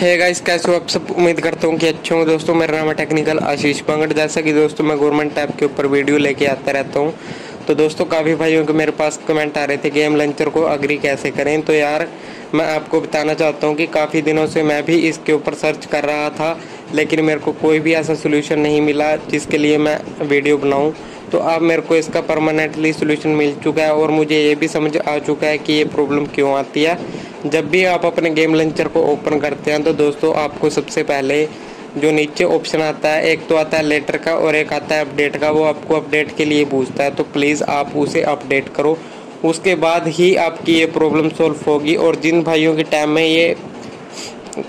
है गाइस कैसे हो आप सब? उम्मीद करता हूँ कि अच्छे होंगे। दोस्तों, मेरा नाम है टेक्निकल आशीष पंगड़। जैसा कि दोस्तों, मैं गवर्नमेंट टैब के ऊपर वीडियो लेके आता रहता हूँ। तो दोस्तों, काफ़ी भाइयों के मेरे पास कमेंट आ रहे थे गेम लंचर को अग्री कैसे करें। तो यार, मैं आपको बताना चाहता हूँ कि काफ़ी दिनों से मैं भी इसके ऊपर सर्च कर रहा था, लेकिन मेरे को कोई भी ऐसा सोल्यूशन नहीं मिला जिसके लिए मैं वीडियो बनाऊँ। तो अब मेरे को इसका परमानेंटली सोल्यूशन मिल चुका है और मुझे ये भी समझ आ चुका है कि ये प्रॉब्लम क्यों आती है। जब भी आप अपने गेम लंचर को ओपन करते हैं तो दोस्तों आपको सबसे पहले जो नीचे ऑप्शन आता है, एक तो आता है लेटर का और एक आता है अपडेट का, वो आपको अपडेट के लिए पूछता है। तो प्लीज़ आप उसे अपडेट करो। उसके बाद ही आपकी ये प्रॉब्लम सॉल्व होगी और जिन भाइयों के टाइम में ये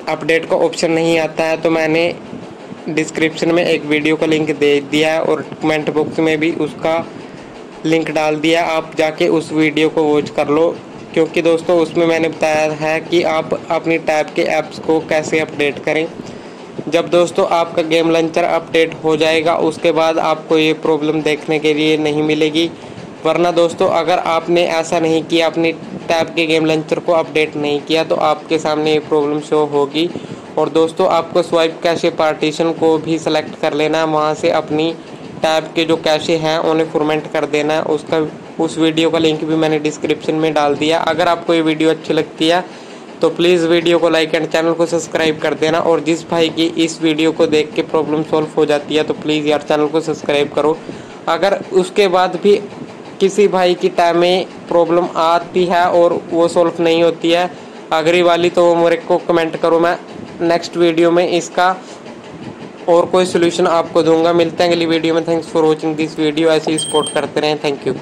अपडेट का ऑप्शन नहीं आता है तो मैंने डिस्क्रिप्शन में एक वीडियो का लिंक दे दिया है और कमेंट बॉक्स में भी उसका लिंक डाल दिया आप जाके उस वीडियो को वॉच कर लो। क्योंकि दोस्तों, उसमें मैंने बताया है कि आप अपनी टैब के ऐप्स को कैसे अपडेट करें। जब दोस्तों आपका गेम लंचर अपडेट हो जाएगा, उसके बाद आपको ये प्रॉब्लम देखने के लिए नहीं मिलेगी। वरना दोस्तों, अगर आपने ऐसा नहीं किया, अपनी टैब के गेम लंचर को अपडेट नहीं किया तो आपके सामने ये प्रॉब्लम शो होगी। और दोस्तों, आपको स्वाइप कैशे पार्टीशन को भी सिलेक्ट कर लेना है। वहाँ से अपनी टैब के जो कैशे हैं, उन्हें फॉर्मेट कर देना है। उसका उस वीडियो का लिंक भी मैंने डिस्क्रिप्शन में डाल दिया। अगर आपको ये वीडियो अच्छी लगती है तो प्लीज़ वीडियो को लाइक एंड चैनल को सब्सक्राइब कर देना और जिस भाई की इस वीडियो को देख के प्रॉब्लम सॉल्व हो जाती है तो प्लीज़ यार चैनल को सब्सक्राइब करो। अगर उसके बाद भी किसी भाई की टाइम में प्रॉब्लम आती है और वो सॉल्व नहीं होती है, अगली वाली तो वो मेरे को कमेंट करो, मैं नेक्स्ट वीडियो में इसका और कोई सोल्यूशन आपको दूँगा। मिलते हैं अगली वीडियो में। Thanks for watching this video ऐसे ही सपोर्ट करते रहें। Thank you